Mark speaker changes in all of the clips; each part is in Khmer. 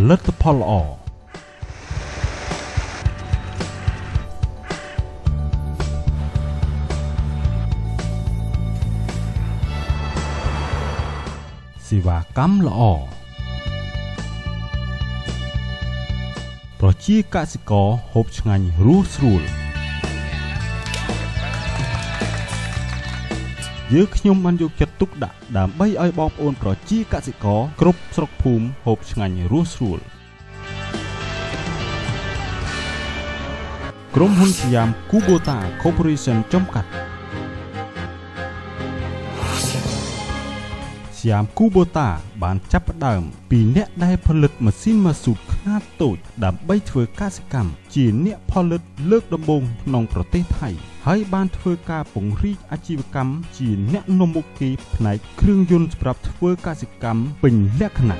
Speaker 1: ផលិតផលល្អសេវាកម្មល្អប្រជាកសិករហូបឆ្ងាញ់រស់ស្រួល យើងខ្ញុំបានយកចិត្តទុកដាក់ដើម្បីឲ្យបងប្អូនប្រជាកសិករគ្រប់ស្រុកភូមិហូបឆ្ងាញ់រស់ស្រួលក្រុមហ៊ុនសយាម Kubota Corporation ចំកាត់សយាម Kubota បានចាប់ផ្ដើមពីអ្នកដែលផលិតម៉ាស៊ីនម៉ាស៊ូតខ្នាតតូចដើម្បីធ្វើកសិកម្មជាអ្នកផលិតលើកដំបូងក្នុងប្រទេសថៃ ហើយបានធ្វើការពង្រីកអាជីវកម្មជាអ្នកនាំមុខគេផ្នែកគ្រឿងយន្តសម្រាប់ធ្វើកសិកម្មពេញលក្ខណៈ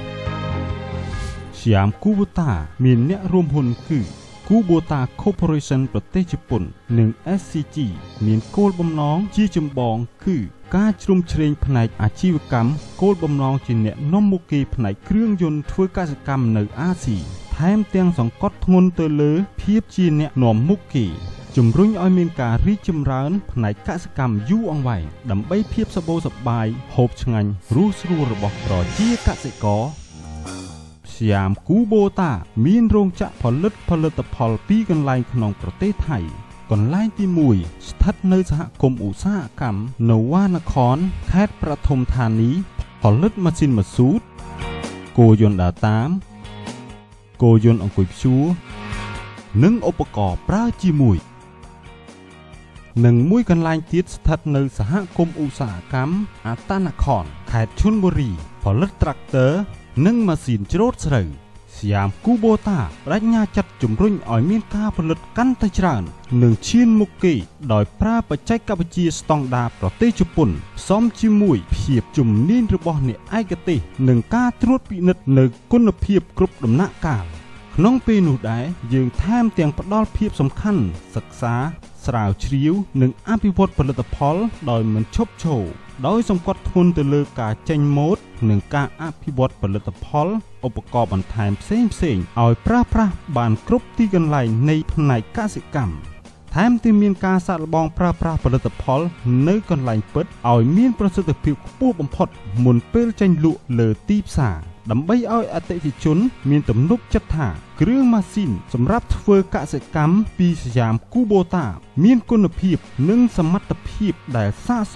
Speaker 1: សយាម Kubota មានអ្នករួមហ៊ុនគឺ Kubota Corporation ប្រទេសជប៉ុន និង SCG មានគោលបំណងជាចម្បងគឺការជ្រោមជ្រែងផ្នែកអាជីវកម្មគោលបំណងជាអ្នកនាំមុខគេផ្នែកគ្រឿងយន្តធ្វើកសិកម្មនៅអាស៊ីថែមទាំងសង្កត់ធ្ងន់ទៅលើភាពជាអ្នកនាំមុខគេ ជំរុញឲ្យមានការរីកចម្រើនផ្នែកកសិកម្មយូរអង្វែងដើម្បីភាពសបូរសប្បាយហូបឆ្ងាញ់រស់ស្រួលរបស់ប្រជាកសិករសយាមគូបូតា មានរោងចក្រផលិតផលិតផលពីរកន្លែងក្នុងប្រទេសថៃ កន្លែងទី1ស្ថិតនៅសហគមន៍ឧស្សាហកម្មនៅវ៉ានគរខេត្តប្រធមធានី ផលិតម៉ាស៊ីនម៉ាស៊ូតគោយន្តដើរតាមគោយន្តអង្គុយព្យួរនិងឧបករណ៍ប្រើជាមួយ និងមួយកន្លែងទៀតស្ថិតនៅសហគមន៍ឧស្សាហកម្មអាតានខនខេត្តឈុនបុរី ផលិតត្រាក់ទ័រនិងម៉ាស៊ីនច្រូតស្រូវសយាមគូបូតាបដិញ្ញាចិត្តជំរុញឲ្យមានការផលិតកាន់តែច្រើន និងឈានមុខគេ ដោយប្រើបច្ចេកវិទ្យាស្តង់ដារប្រទេសជប៉ុនផ្សំជាមួយភាពជំនាញរបស់អ្នកឯកទេស និងការត្រួតពិនិត្យនៅគុណភាពគ្រប់ដំណាក់កាលក្នុងពេលនោះដែរយើងថែមទាំងផ្ដល់ភាពសំខាន់សិក្សា ស្រាវជ្រាវនិងអភិវឌ្ឍផលិតផលដោយមិនឈប់ឈរដោយសង្កត់ធ្ងន់ទៅលើការចេញម៉ូដនិងការអភិវឌ្ឍផលិតផលឧបករណ៍បន្ថែមផ្សេងផ្សេងឲ្យប្រើប្រាស់បានគ្រប់ទីកន្លែងនៃផ្នែកកសិកម្ម ថែមទាំងមានការសាកល្បងប្រើប្រាស់ផលិតផល នៅកន្លែងពិតឲ្យមានប្រសិទ្ធភាពខ្ពស់បំផុតមុនពេលចេញលក់លើទីផ្សារដើម្បីឲ្យអតិថិជន មានទំនុកចិត្តថាគ្រឿងម៉ាស៊ីនសម្រាប់ធ្វើកសិកម្មពីសយាមគូបូតា មានគុណភាព និងសមត្ថភាពដែលស័ក្តិ